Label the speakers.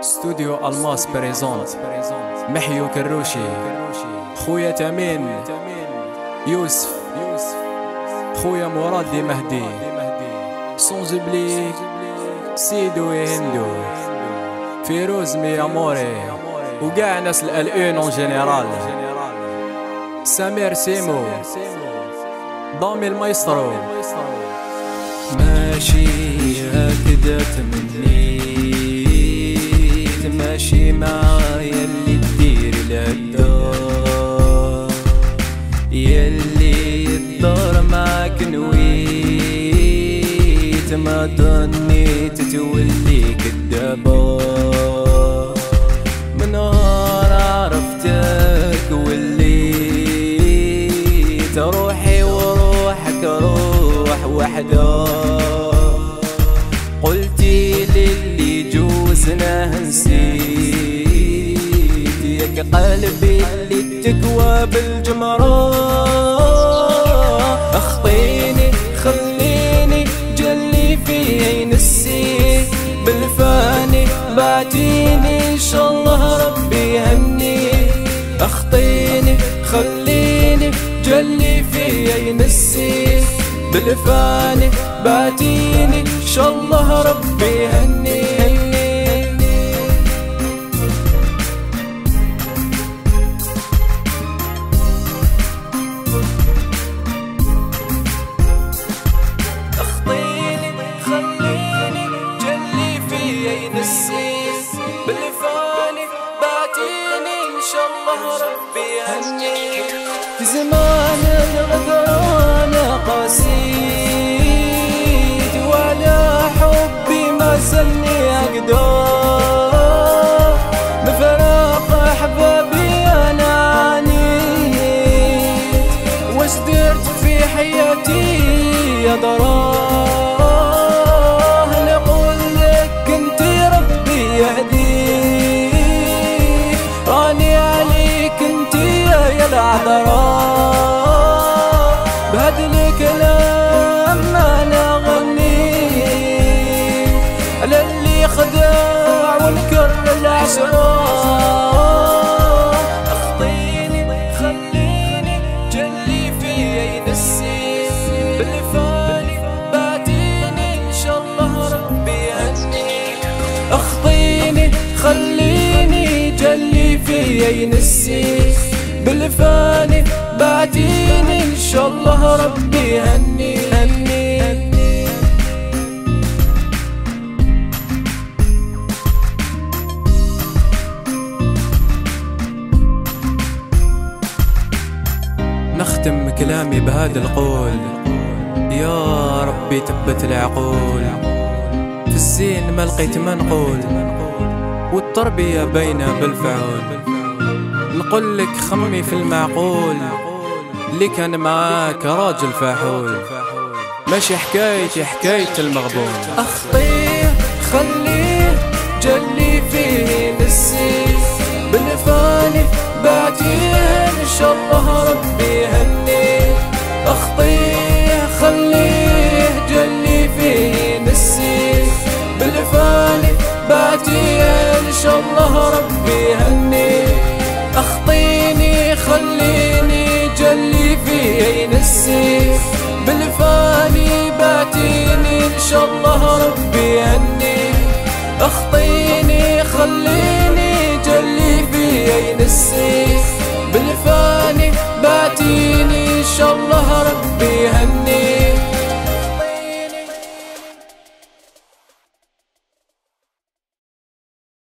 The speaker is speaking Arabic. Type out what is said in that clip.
Speaker 1: استوديو الماس بريزونت محيو كروشي خويا تامين يوسف خويا مراد مهدي سون زبلي سيدو هندو فيروز مي اموري وقاع ناس الالئون اون جينيرال سمير سيمو ضامي المايسترو ماشي هكذا تمنيت ماشي معايا اللي تدير الهدار يلي الدار معاك نويت ما ظنيت تولي كدابة من نهار عرفتك وليت روحي وروحك روح وحدة قلتي للي جوزنا نسيت ياك قلبي اللي تكوى بالجمرة. أخطيني خليني جلي في نسيت بالفاني بعتيني إن شاء الله ربي يهني. أخطيني خليني جلي في نسيت بالفاني بعتيني إن شاء الله ربي يهني الله ربي يهني في زمان الغدران قاسيت وعلى حبي ما زلني أقدر. بفراق أحبابي أنا عانيت واش في حياتي يا ضراه العذراء بهد الكلام أنا غني على اللي خدع ونكر العشرة أخطيني خليني جلي في نسيت بالفاني بعتيني إن شاء الله ربي يهنيك أخطيني خليني جلي في نسيت بالفاني بعتيني ان شاء الله ربي يهني هني هني. نختم كلامي بهذا القول. يا ربي تبت العقول. في الزين ما لقيت ما نقول والتربية باينة بالفعول. نقول لك خمي في المعقول. اللي كان معاك راجل فاحول ماشي حكايتي حكاية المغبون. أخطيه خليه جلي فيه نسيه بالفاني بعدين إن شاء الله ربي يهنيه أخطيه خليه جلي فيه نسيه بالفاني بعدين إن شاء الله ربي يهنيه بالفاني باتيني إن شاء الله ربي أني أخطيني خليني جلي في ينسيني